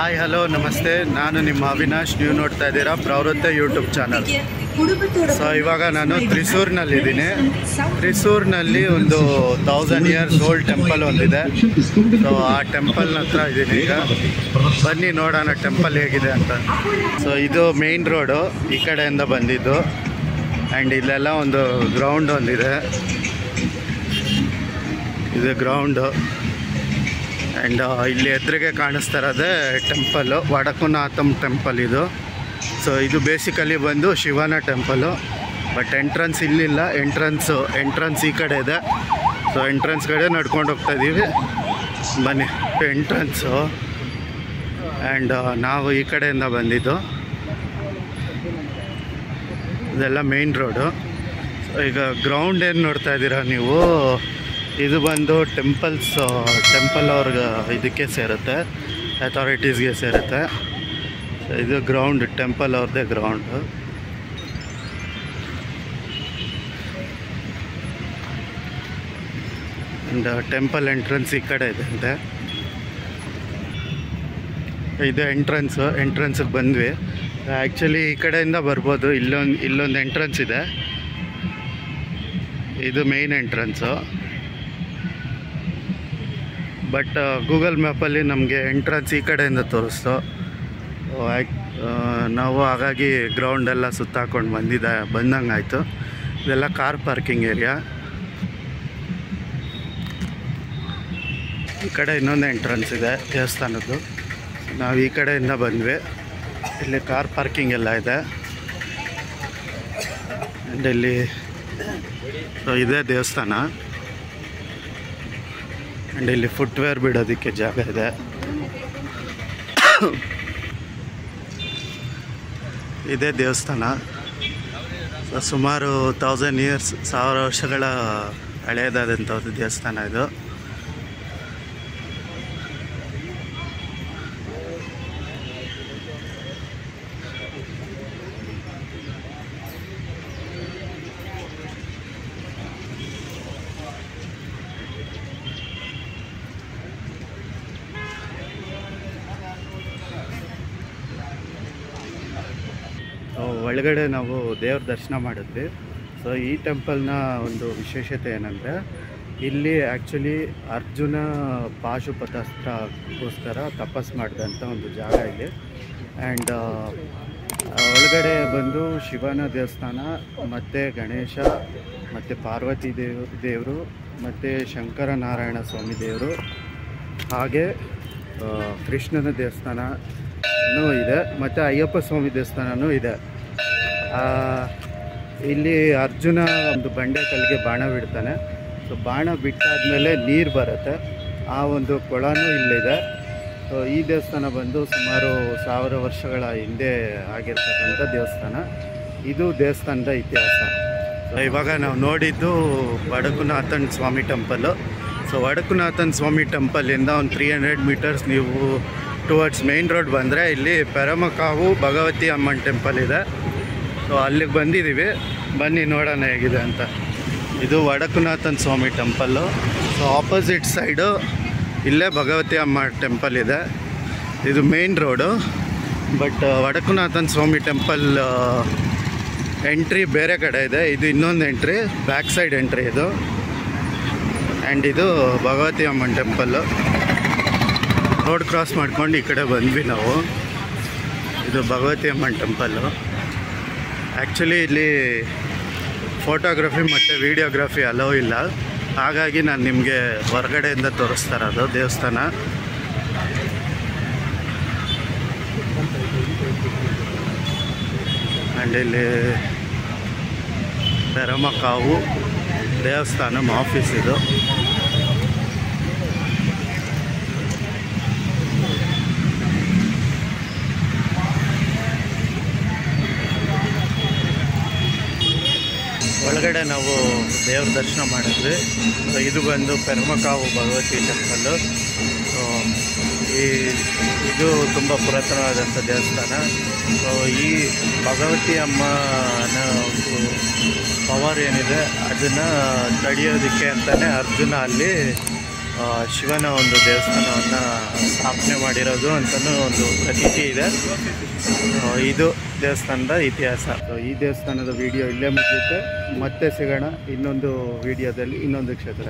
Hi, hello, ನಮಸ್ತೆ. ನಾನು ನಿಮ್ಮ ಅವಿನಾಶ್. ನೀವು ನೋಡ್ತಾ ಇದ್ದೀರಾ ಪ್ರವೃತ್ತ ಯೂಟ್ಯೂಬ್ ಚಾನಲ್. ಸೊ ಇವಾಗ ನಾನು ತ್ರಿಸೂರ್ನಲ್ಲಿದ್ದೀನಿ. ತ್ರಿಸೂರ್ನಲ್ಲಿ ಒಂದು ತೌಸಂಡ್ ಇಯರ್ಸ್ ಓಲ್ಡ್ ಟೆಂಪಲ್ ಒಂದಿದೆ. ಸೊ ಆ ಟೆಂಪಲ್ನ ಹತ್ರ ಇದ್ದೀನಿ ಈಗ. ಬನ್ನಿ, ನೋಡೋಣ ಟೆಂಪಲ್ ಹೇಗಿದೆ ಅಂತ. ಸೊ ಇದು ಮೇಯ್ನ್ ರೋಡು ಈ ಕಡೆಯಿಂದ ಬಂದಿದ್ದು. ಆ್ಯಂಡ್ ಇಲ್ಲೆಲ್ಲ ಒಂದು ಗ್ರೌಂಡ್ ಒಂದಿದೆ. ಇದು ಗ್ರೌಂಡು ಆ್ಯಂಡ್ ಇಲ್ಲಿ ಎದುರಿಗೆ ಕಾಣಿಸ್ತಾ ಇರೋದೇ ಟೆಂಪಲ್ಲು ವಡಕುನಾಥಮ್ ಟೆಂಪಲ್ ಇದು. ಸೊ ಇದು ಬೇಸಿಕಲಿ ಬಂದು ಶಿವನ ಟೆಂಪಲು ಬಟ್ ಎಂಟ್ರೆನ್ಸ್ ಇಲ್ಲಿಲ್ಲ ಎಂಟ್ರೆನ್ಸು ಎಂಟ್ರೆನ್ಸ್ ಈ ಕಡೆ ಇದೆ. ಸೊ ಎಂಟ್ರೆನ್ಸ್ ಕಡೆ ನಡ್ಕೊಂಡು ಹೋಗ್ತಾ ಇದ್ದೀವಿ ಬನ್ನಿ ಎಂಟ್ರೆನ್ಸು ಆ್ಯಂಡ್ ನಾವು ಈ ಕಡೆಯಿಂದ ಬಂದಿದ್ದು. ಇದೆಲ್ಲ ಮೇನ್ ರೋಡು ಈಗ ಗ್ರೌಂಡ್ ಏನು ನೋಡ್ತಾ ಇದ್ದೀರಾ ನೀವು? ಇದು ಬಂದು ಟೆಂಪಲ್ಸ್ ಟೆಂಪಲ್ ಅವ್ರ ಇದಕ್ಕೆ ಸೇರುತ್ತೆ ಅಥಾರಿಟೀಸ್ಗೆ ಸೇರುತ್ತೆ. ಇದು ಗ್ರೌಂಡ್ ಟೆಂಪಲ್ ಅವ್ರದ್ದೇ ಗ್ರೌಂಡು ಆ್ಯಂಡ್ ಟೆಂಪಲ್ ಎಂಟ್ರೆನ್ಸ್ ಈ ಕಡೆ ಇದೆ ಅಂತೆ. ಇದು ಎಂಟ್ರೆನ್ಸು ಎಂಟ್ರೆನ್ಸಿಗೆ ಬಂದ್ವಿ. ಆ್ಯಕ್ಚುಲಿ ಈ ಕಡೆಯಿಂದ ಬರ್ಬೋದು. ಇಲ್ಲೊಂದು ಇಲ್ಲೊಂದು ಎಂಟ್ರೆನ್ಸ್ ಇದೆ. ಇದು ಮೇಯ್ನ್ ಎಂಟ್ರೆನ್ಸು ಬಟ್ ಗೂಗಲ್ ಮ್ಯಾಪಲ್ಲಿ ನಮಗೆ ಎಂಟ್ರೆನ್ಸ್ ಈ ಕಡೆಯಿಂದ ತೋರಿಸ್ತು. ನಾವು ಹಾಗಾಗಿ ಗ್ರೌಂಡೆಲ್ಲ ಸುತ್ತಾಕೊಂಡು ಬಂದಿದ್ದ ಬಂದಂಗೆ ಆಯಿತು. ಇದೆಲ್ಲ ಕಾರ್ ಪಾರ್ಕಿಂಗ್ ಏರಿಯಾ ಈ ಕಡೆ ಇನ್ನೊಂದು ಎಂಟ್ರೆನ್ಸ್ ಇದೆ, ದೇವಸ್ಥಾನದ್ದು. ನಾವು ಈ ಕಡೆಯಿಂದ ಬಂದ್ವಿ. ಇಲ್ಲಿ ಕಾರ್ ಪಾರ್ಕಿಂಗ್ ಎಲ್ಲ ಇದೆ. ಆ್ಯಂಡ್ ಇಲ್ಲಿ ಇದೇ ದೇವಸ್ಥಾನ. ಆ್ಯಂಡ್ ಇಲ್ಲಿ ಫುಟ್ವೇರ್ ಬಿಡೋದಕ್ಕೆ ಜಾಗ ಇದೆ. ಇದೇ ದೇವಸ್ಥಾನ. ಸುಮಾರು ತೌಸಂಡ್ ಇಯರ್ಸ್ ಸಾವಿರ ವರ್ಷಗಳ ಹಳೆಯದಾದಂಥದ್ದು ದೇವಸ್ಥಾನ ಇದು ಸೊ ಒಳಗಡೆ ನಾವು ದೇವ್ರ ದರ್ಶನ ಮಾಡಿದ್ವಿ. ಸೊ ಈ ಟೆಂಪಲ್ನ ಒಂದು ವಿಶೇಷತೆ ಏನಂದರೆ, ಇಲ್ಲಿ ಆ್ಯಕ್ಚುಲಿ ಅರ್ಜುನ ಪಾಶುಪತಾಸ್ತ್ರಕ್ಕೋಸ್ಕರ ತಪಸ್ ಮಾಡಿದಂಥ ಒಂದು ಜಾಗ ಇದೆ ಆ್ಯಂಡ್ ಒಳಗಡೆ ಬಂದು ಶಿವನ ದೇವಸ್ಥಾನ, ಮತ್ತು ಗಣೇಶ, ಮತ್ತು ಪಾರ್ವತಿ ದೇವ್, ದೇವರು, ಮತ್ತು ಶಂಕರನಾರಾಯಣ ಸ್ವಾಮಿ ದೇವರು, ಹಾಗೆ ಕೃಷ್ಣನ ದೇವಸ್ಥಾನನೂ ಇದೆ, ಮತ್ತು ಅಯ್ಯಪ್ಪ ಸ್ವಾಮಿ ದೇವಸ್ಥಾನವೂ ಇದೆ. ಇಲ್ಲಿ ಅರ್ಜುನ ಒಂದು ಬಂಡೆ ಕಲ್ಲಿಗೆ ಬಾಣ ಬಿಡ್ತಾನೆ. ಸೊ ಬಾಣ ಬಿಟ್ಟಾದಮೇಲೆ ನೀರು ಬರುತ್ತೆ. ಆ ಒಂದು ಕೊಳನೂ ಇಲ್ಲಿದೆ. ಸೊ ಈ ದೇವಸ್ಥಾನ ಬಂದು ಸುಮಾರು ಸಾವಿರ ವರ್ಷಗಳ ಹಿಂದೆ ಆಗಿರ್ತಕ್ಕಂಥ ದೇವಸ್ಥಾನ. ಇದು ದೇವಸ್ಥಾನದ ಇತಿಹಾಸ. ಇವಾಗ ನಾವು ನೋಡಿದ್ದು ವಡಕುನಾಥನ್ ಸ್ವಾಮಿ ಟೆಂಪಲ್ಲು ಸೊ ವಡಕುನಾಥನ್ ಸ್ವಾಮಿ ಟೆಂಪಲಿಂದ ಒಂದು ತ್ರೀ ಹಂಡ್ರೆಡ್ ಮೀಟರ್ಸ್ ನೀವು ಟುವರ್ಡ್ಸ್ ಮೇನ್ ರೋಡ್ ಬಂದರೆ ಇಲ್ಲಿ ಪೆರಮಕಾವು ಭಗವತಿ ಅಮ್ಮನ ಟೆಂಪಲ್ ಇದೆ. ಸೊ ಅಲ್ಲಿಗೆ ಬಂದಿದ್ದೀವಿ. ಬನ್ನಿ, ನೋಡೋಣ ಹೇಗಿದೆ ಅಂತ. ಇದು Vadakkunnathan Swami temple so opposite side ಇಲ್ಲೇ ಭಗವತಿ ಅಮ್ಮ ಟೆಂಪಲ್ ಇದೆ. ಇದು main road but Vadakkunnathan Swami temple entry ಬೇರೆ ಕಡೆ ಇದೆ. ಇದು ಇನ್ನೊಂದು ಎಂಟ್ರಿ ಬ್ಯಾಕ್ ಸೈಡ್ ಎಂಟ್ರಿ ಇದು. ಆ್ಯಂಡ್ ಇದು ಭಗವತಿ ಅಮ್ಮನ ಟೆಂಪಲ್ಲು ರೋಡ್ ಕ್ರಾಸ್ ಮಾಡ್ಕೊಂಡು ಈ ಕಡೆ ಬಂದ್ವಿ ನಾವು. ಇದು ಭಗವತಿ ಅಮ್ಮನ ಟೆಂಪಲ್ಲು ಆ್ಯಕ್ಚುಲಿ ಇಲ್ಲಿ ಫೋಟೋಗ್ರಫಿ ಮತ್ತು ವೀಡಿಯೋಗ್ರಫಿ ಅಲೋ ಇಲ್ಲ. ಹಾಗಾಗಿ ನಾನು ನಿಮಗೆ ಹೊರಗಡೆಯಿಂದ ತೋರಿಸ್ತಾ ಇರೋದು, ದೇವಸ್ಥಾನ. ಆ್ಯಂಡ್ ಇಲ್ಲಿ ಪೆರಮಕಾವು ದೇವಸ್ಥಾನ ಆಫೀಸ್ ಇದು. ಒಳಗಡೆ ನಾವು ದೇವ್ರ ದರ್ಶನ ಮಾಡಿದ್ವಿ. ಸೊ ಇದು ಬಂದು ಪೆರ್ಮಕಾವು ಭಗವತಿ ಟೆಂಪಲ್ಲು ಸೊ ಈ, ಇದು ತುಂಬ ಪುರಾತನವಾದಂಥ ದೇವಸ್ಥಾನ. ಸೊ ಈ ಭಗವತಿ ಅಮ್ಮನ ಪವರ್ ಏನಿದೆ, ಅದನ್ನು ತಡೆಯೋದಕ್ಕೆ ಅಂತಲೇ ಅರ್ಜುನ ಅಲ್ಲಿ ಶಿವನ ಒಂದು ದೇವಸ್ಥಾನವನ್ನು ಸ್ಥಾಪನೆ ಮಾಡಿರೋದು ಅಂತಲೂ ಒಂದು ಪ್ರತೀತಿ ಇದೆ. ಇದು ದೇವಸ್ಥಾನದ ಇತಿಹಾಸ. ಈ ದೇವಸ್ಥಾನದ ವಿಡಿಯೋ ಇಲ್ಲೇ ಮುಗಿಯುತ್ತೆ. ಮತ್ತೆ ಸಿಗೋಣ ಇನ್ನೊಂದು ವಿಡಿಯೋದಲ್ಲಿ ಇನ್ನೊಂದು ಕ್ಷೇತ್ರ